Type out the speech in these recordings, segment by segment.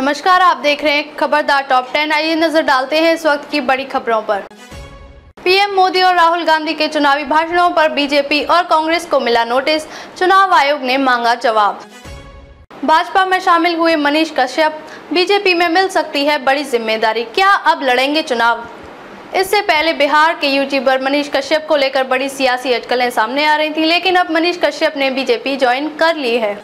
नमस्कार, आप देख रहे हैं खबरदार टॉप टेन। आइए नज़र डालते हैं इस वक्त की बड़ी खबरों पर। पीएम मोदी और राहुल गांधी के चुनावी भाषणों पर बीजेपी और कांग्रेस को मिला नोटिस। चुनाव आयोग ने मांगा जवाब। भाजपा में शामिल हुए मनीष कश्यप, बीजेपी में मिल सकती है बड़ी ज़िम्मेदारी। क्या अब लड़ेंगे चुनाव? इससे पहले बिहार के यूट्यूबर मनीष कश्यप को लेकर बड़ी सियासी अटकलें सामने आ रही थी, लेकिन अब मनीष कश्यप ने बीजेपी ज्वाइन कर ली है।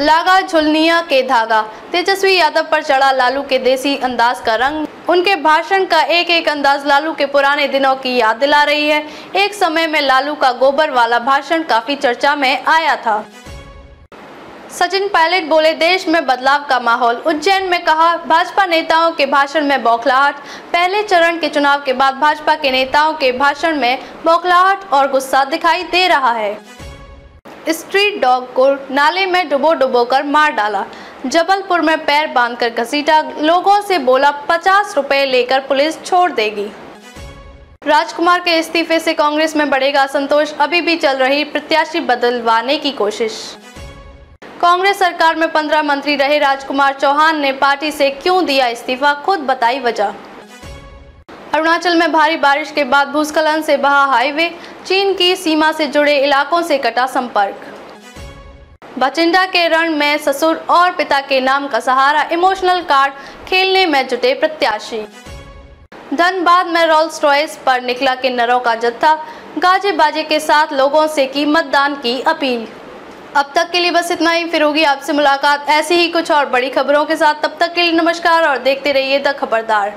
लागा झुलनिया के धागा। तेजस्वी यादव पर चढ़ा लालू के देसी अंदाज का रंग। उनके भाषण का एक एक अंदाज लालू के पुराने दिनों की याद दिला रही है। एक समय में लालू का गोबर वाला भाषण काफ़ी चर्चा में आया था। सचिन पायलट बोले, देश में बदलाव का माहौल। उज्जैन में कहा, भाजपा नेताओं के भाषण में बौखलाहट। पहले चरण के चुनाव के बाद भाजपा के नेताओं के भाषण में बौखलाहट और गुस्सा दिखाई दे रहा है। स्ट्रीट डॉग को नाले में डुबो डुबो कर मार डाला। जबलपुर में पैर बांधकर घसीटा, लोगों से बोला, पचास रुपए लेकर पुलिस छोड़ देगी। राजकुमार के इस्तीफे से कांग्रेस में बढ़ेगा असंतोष। अभी भी चल रही प्रत्याशी बदलवाने की कोशिश। कांग्रेस सरकार में पंद्रह मंत्री रहे राजकुमार चौहान ने पार्टी से क्यों दिया इस्तीफा? खुद बताई वजह। अरुणाचल में भारी बारिश के बाद भूस्खलन से बहा हाईवे, चीन की सीमा से जुड़े इलाकों से कटा संपर्क। बचिंडा के रण में ससुर और पिता के नाम का सहारा, इमोशनल कार्ड खेलने में जुटे प्रत्याशी। धनबाद में रोल्स रॉयस पर निकला किन्नरों का जत्था गाजे बाजे के साथ लोगों से की मतदान की अपील। अब तक के लिए बस इतना ही, फिर होगी आपसे मुलाकात। ऐसी ही कुछ और बड़ी खबरों के साथ, तब तक के लिए नमस्कार और देखते रहिए द खबरदार।